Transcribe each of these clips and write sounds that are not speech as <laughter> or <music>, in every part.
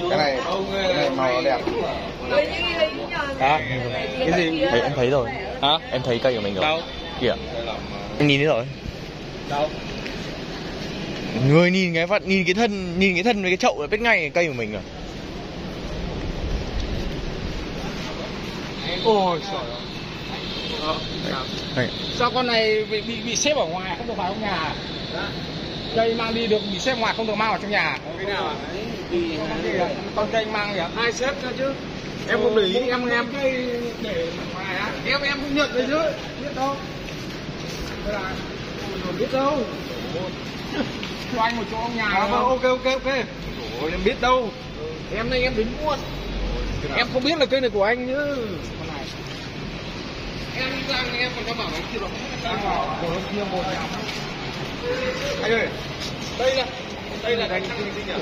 Chú cái này cái này màu đẹp. Đó. Cái gì? Thấy em thấy rồi. Hả? Em thấy cây của mình rồi. Đâu? Kìa. Em nhìn thấy rồi. Đâu? Người nhìn cái phát nhìn cái thân nhìn cái thân với cái chậu là biết ngay cây của mình rồi. Ôi trời ơi. Đây. sao con này bị bị bị xếp ở ngoài không được vào trong nhà cây mang đi được bị xếp ngoài không được mang vào trong nhà. Cái nào con cây mang kìa. Ai xếp cho chứ. Em không để ý em em cây để ngoài á. Em em không nhận đấy chứ. Biết đâu. Là biết đâu. <laughs> Cho anh một chỗ nhà à, ok ok ok. Ôi, em biết đâu. Em đây em đến muộn. Em không biết là cây này của anh chứ em ra em còn có bảo anh chưa được của kia một nhà anh ơi đây là đây là đánh gì nhỉ?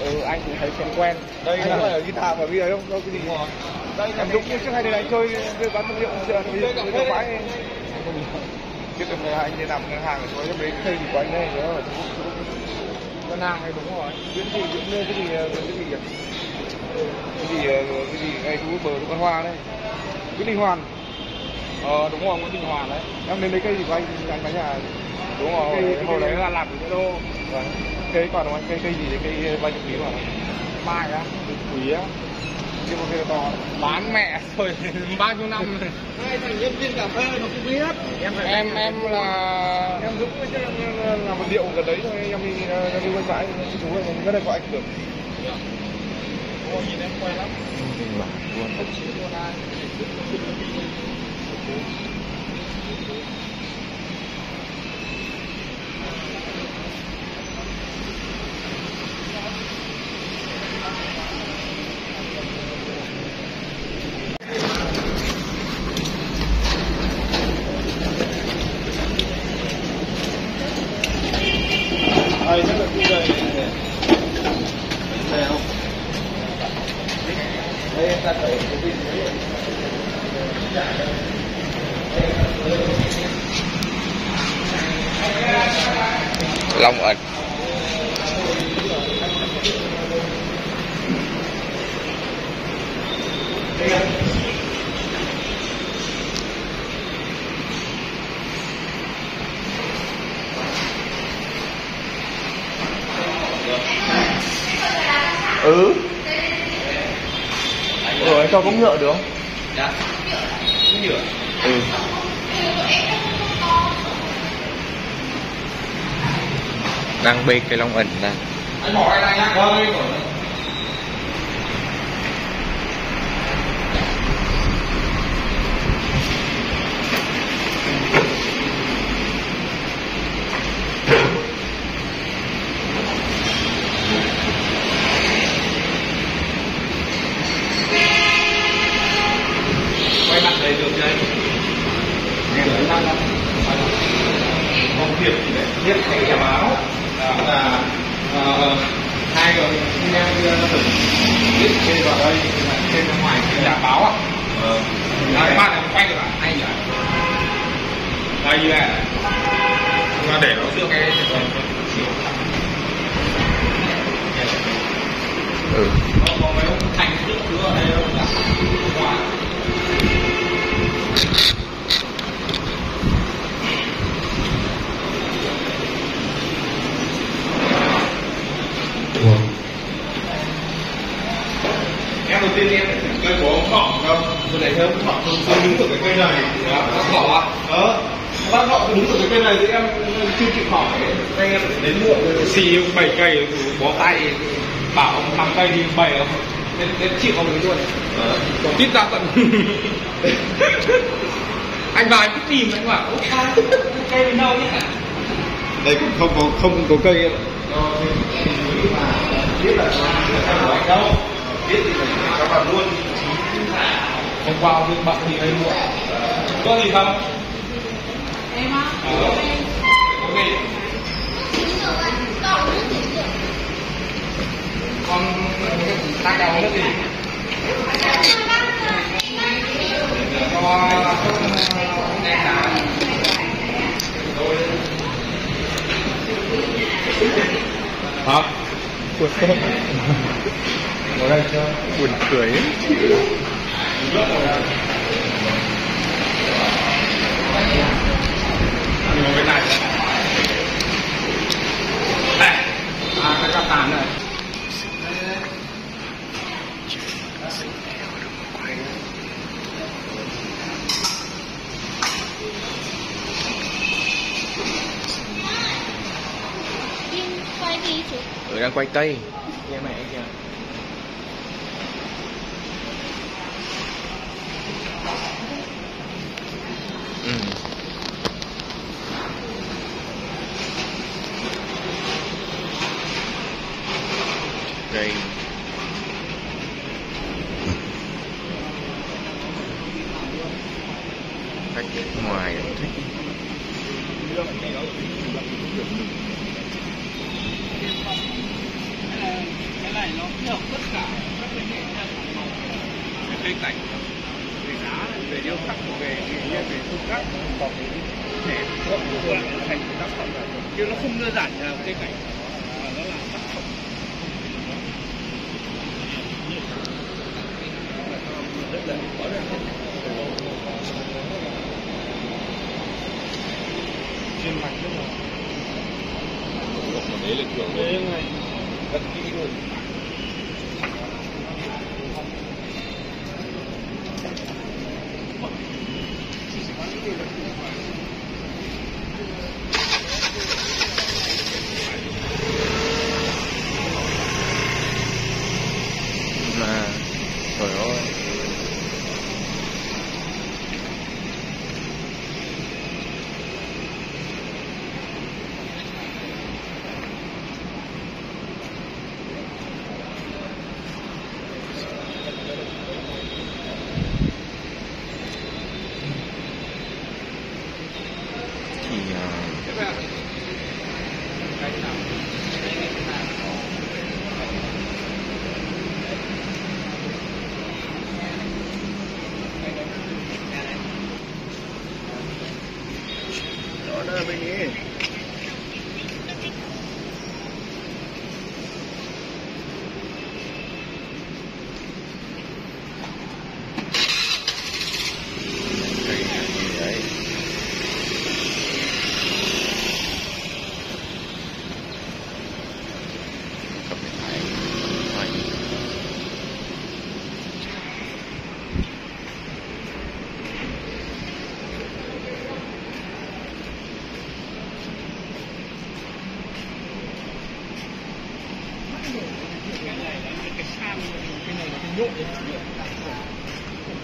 Ừ anh cũng thấy quen quen. Đây anh là ở guitar mà bây giờ không? Đâu cái gì? Đây là đúng như trước hai đứa anh chơi chơi bán vật liệu chưa chơi quái chứ còn anh đi làm ngân hàng rồi cho mấy cây gì của anh đây nữa ngân hàng này đúng rồi. Diễn gì diễn cái gì cái gì cái gì cái gì ngay thú bờ con hoa đấy. Cái linh hoàn. Ờ đúng rồi nguyễn đình hoàn đấy. Em đến lấy cây gì của anh? Anh bán nhà đúng rồi cây, hồi đấy là làm cái đô vâng. Cây còn anh cây cây gì đấy cây bao nhiêu ký mà? Mai á. Quý á. Kia một cây to. Bán mẹ rồi <laughs> bao nhiêu năm rồi? <laughs> Hai thằng nhân viên cà phê nó không biết. Em em em là em dũng chứ em làm vật liệu gần đấy thôi em đi đi quay bãi chú cái này có ảnh được Ôi, nhìn em quay lắm. Bà luôn không chịu luôn ai Đây, chắc là đây. Đây không? Đây em ta thử cái pin đấy. long ẩn ừ rồi cho cũng nhựa được không Dạ. Nhựa. ừ đang bê cái long ẩn ra Anh bỏ cái này nhá. Vâng, quay mặt đầy được đây nghe lớn lắm lắm công việc thì để viết cái nhà báo đó là ờ, hai người anh em đưa từng viết trên vào đây là trên bên ngoài cái nhà báo ạ ờ cái bạn này quay được à hay nhỉ đây như này chúng ta để nó trước cái ừ có có mấy ông thành trước thứ ở đây đâu là ngoài Wow. bên em cây của ông thọ đâu Vừa nãy thấy ông Thọ không đứng ở cái cây này thọ à Đó Bác Thọ đứng ở cái cây này thì em chưa kịp hỏi Anh em phải đến muộn xì bảy cây bó tay bảo ông năm cây đi bảy không đến đến chịu ông ấy luôn. Còn tít ra tận. <laughs> Anh vào anh cứ tìm anh bảo " cây bên đâu nhỉ? Đây cũng không có, không có cây em biết là ở đâu. Biết thì các bạn luôn hôm qua ông bận thì hơi muộn. Có gì không? Em á, Ờ. ok con đang đào cái gì? Hả? Buồn cười. Ngồi đây cho. Buồn cười cái này này cặp tàn chú Ừ, đang quay cây nghe mẹ kìa Ừ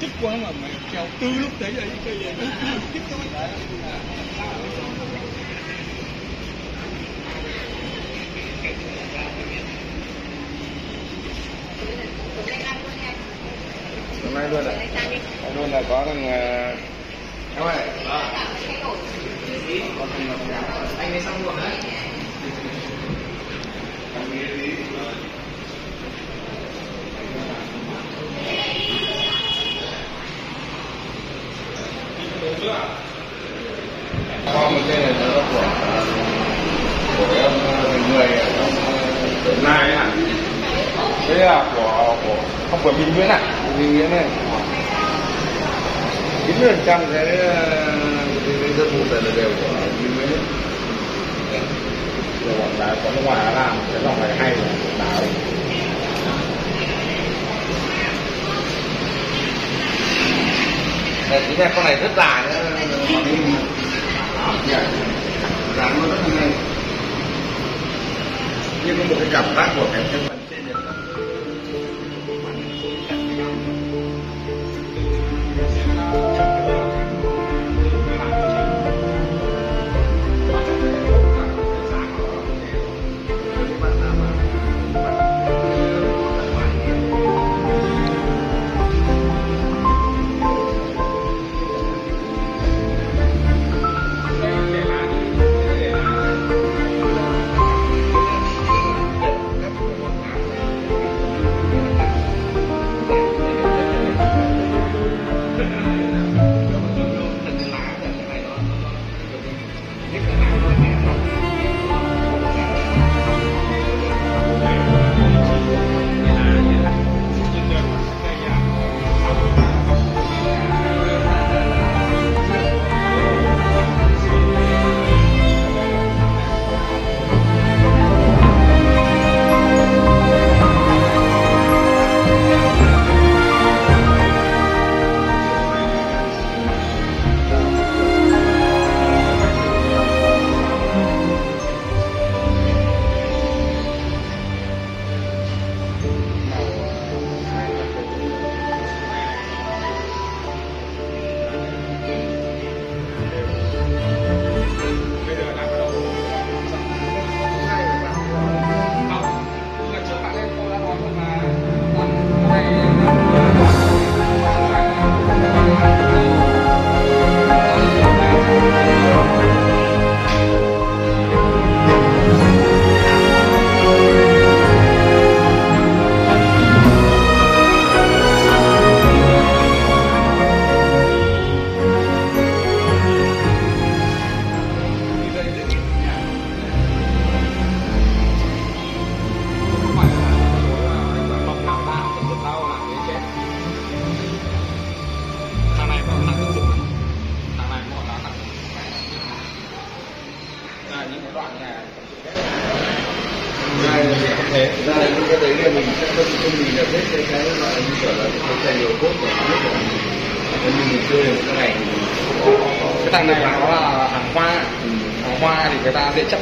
thích quá mà mày treo tư lúc đấy là cây này thích thôi hôm nay luôn ạ. Hôm luôn là có thằng à, em ơi. Có thằng anh ấy xong rồi đấy con một cái này nó của của em người trong Đồng Nai ấy hả? Đấy là của của không của Bình Nguyễn à? Bình Nguyễn này. chín mươi phần trăm cái cái cái dân vụ này là đều của Bình Nguyễn. Rồi bọn đá có nước ngoài làm cái dòng này hay là đá chỉ là con này rất dài Dạ. Dạ, rất nhưng có một cái cảm giác của cái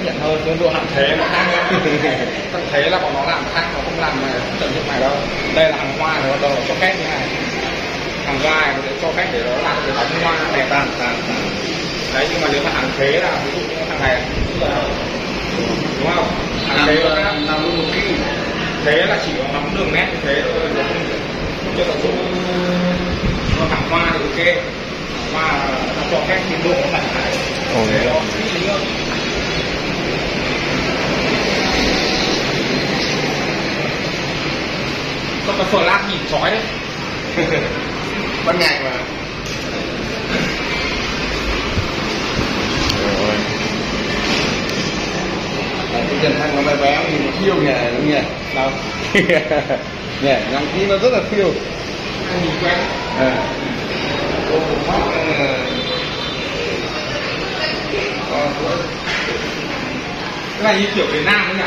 nhận hơn nhưng độ hàng thế nó khác. <laughs> Thằng thế là bọn nó làm khác nó không làm tận dụng này đâu. Đây là hàng hoa bắt đầu cho phép như này. Hàng hoa nó sẽ cho phép để nó làm cái bóng hoa đẹp tàn tàn đấy nhưng mà nếu mà hàng thế là ví dụ như thằng này đúng không? Hàng thế nó làm làm một kỹ. Thế là chỉ có ngắm đường nét như thế thôi nó không? Cho tận dụng còn hàng hoa thì ok. Hàng hoa nó cho phép tiến độ nó lại để nó kỹ nữa con cái phở lát nhìn chói đấy. <laughs> Ban ngày mà. Đấy, cái chân thăng nó bé béo nhìn nó phiêu nhỉ đúng nhỉ. Đâu. Nhỉ ngắm kỹ nó rất là phiêu anh nhìn quen. À. Cái này như kiểu Việt Nam ấy nhỉ?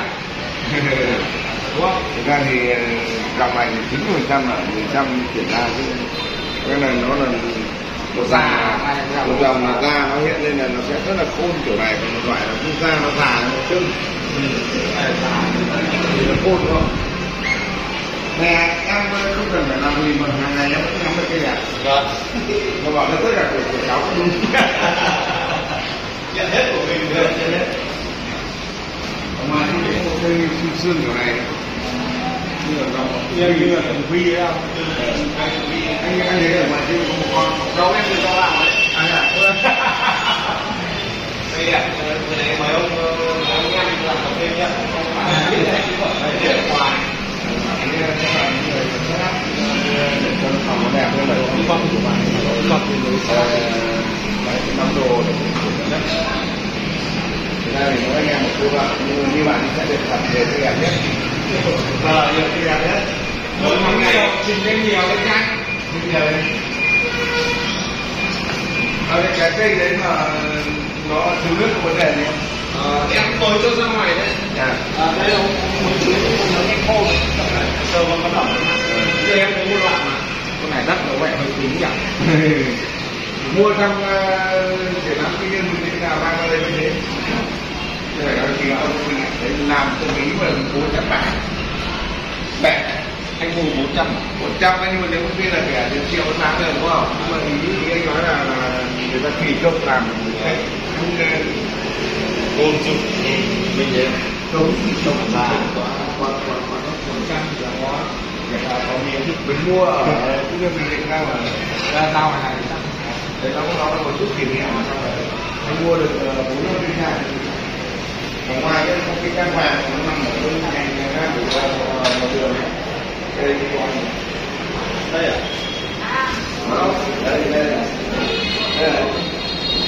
không <laughs> thực ra thì ờ, dòng này chín phần trăm là mười trăm chuyển ra chứ. Cái này nó là một Già, một dòng là da nó hiện lên là nó sẽ rất là khôn kiểu này còn một loại là cái da nó già nó trưng thì nó khôn không? Nè em không cần phải làm gì mà hàng ngày em vẫn ngắm được cái đẹp vâng. Nó bảo là tất cả của, của cháu. Cũng đúng nhận hết của mình chưa hết. Thì có một cây xương xương kiểu này. Như như là thần vi đấy không? Anh anh thấy ở ngoài kia có một con. Đâu em đưa cho bạn đấy. À? Dạ <laughs> đây ạ vừa nãy mấy ông ông em làm cà phê nhá. Không phải biết đấy. Chứ như, bạn sẽ được tập về cái đẹp nhất. Vâng, nhiều cái đẹp nhất. Rồi mắm nhiều trình lên nhiều lên nhanh Bây giờ ở cái cây đấy mà nó thiếu nước có vấn đề gì không? Ờ, em mới cho ra ngoài đấy. À, à, đây là một một nó nhanh khô. Sơ vẫn có đỏ đây. Em có một loại mà. Con này đất nó vẻ hơi cứng nhỉ? <laughs> Mua trong uh, triển lãm tuy nhiên mình là mang ra đây mới thế để đăng ký không đấy làm tôi nghĩ mà bốn trăm bạc bẻ anh mua 400 một trăm nhưng mà nếu công ty là kẻ đến triệu sáng rồi đúng không nhưng mà ý, ý anh nói là, là người ta kỳ công làm cái không ôn chung mình nhớ đúng đúng là quá quá quá quá bốn trăm là có người ta có miếng mình mua ở cái đơn mình định nào mà ra tao này để nó cũng nói một chút kỷ niệm mà xong rồi anh mua được ờ, bốn mươi còn ngoài cái không cái trang hoàng nó nằm ở bên này ra của ờ, đường này. Đây còn con đây à? Đó, đây đây đây đây này.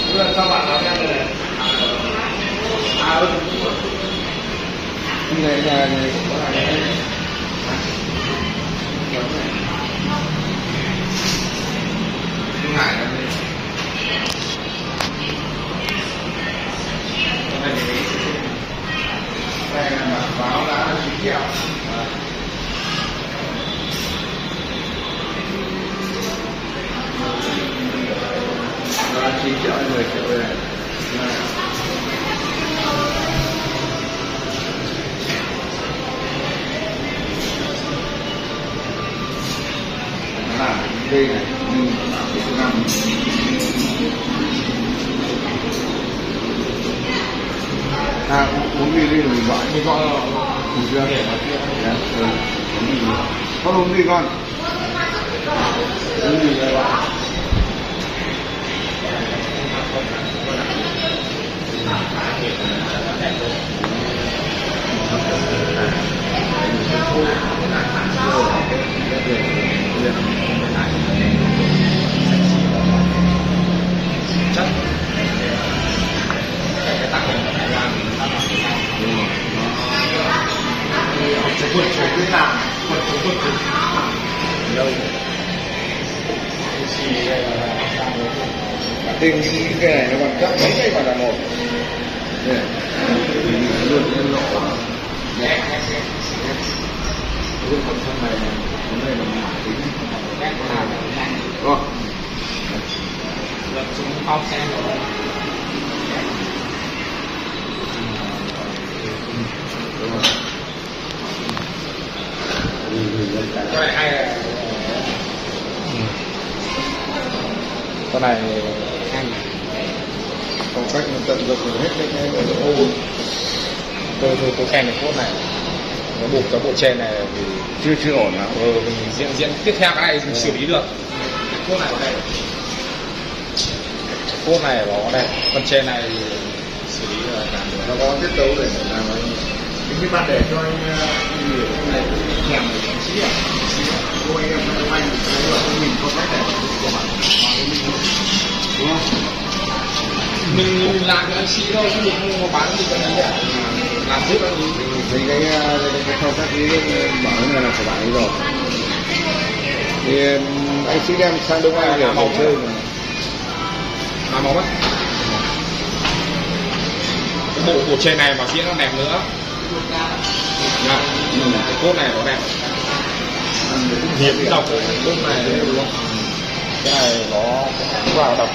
Tức là các bạn nói em này? À ừ. Này nhà này của này. Ngại là đây đây là bản báo đã chỉ triệu và chín triệu mười triệu về làm đây này mình làm cái năm đi đi mình gọi mình gọi Đủ chưa? để nó kia Dạ, ừ. Có uống gì con? Uống gì Bản những cái này nó còn chắc mấy cái mà là một Luôn nhân lộ Nhẹ Cái phần thân này này Cái này là mảng tính Rồi. Lập chúng không xem rồi Con này anh phong cách nó tận dụng được hết cái cái cái ô tôi tôi tôi khen cái cốt này buộc cái bộ trên này thì chưa chưa ổn lắm. Ừ, mình diễn diễn tiếp theo cái này mình xử lý được. Cốt này ở đây. Cốt này nó đây. Phần trên này thì xử lý là làm được. Nó có tiết tấu để làm nó cái bạn để cho anh ờ, hiểu cái này kèm một chút xíu à. Cô anh em anh anh là mình có cách để của bạn. Đúng không mình làm anh sĩ thôi chứ mình không có bán gì cho anh cả làm giúp anh thì cái ờ, cái, cái thao tác cái này là của bạn ấy rồi. Thì anh sĩ đem sang đông anh để để chơi mà. Mà màu mất cái bộ bộ trên này mà diễn nó đẹp nữa. Dạ, cái cốt này nó đẹp. Hiếm đọc cái cốt này đấy cái này nó vào đọc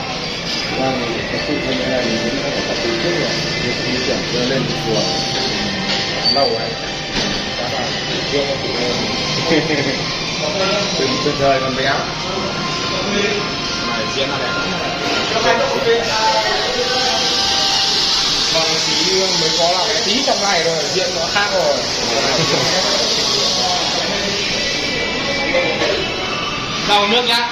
Vâng, cái sự như này thì cũng có thể là từ trước rồi Việc di chuyển đưa lên của lâu rồi đã là chưa có chủ từ từ thời còn béo này diễn là đẹp bằng tí mới có là cái tí trong này rồi diễn nó khác rồi đầu nước nhá.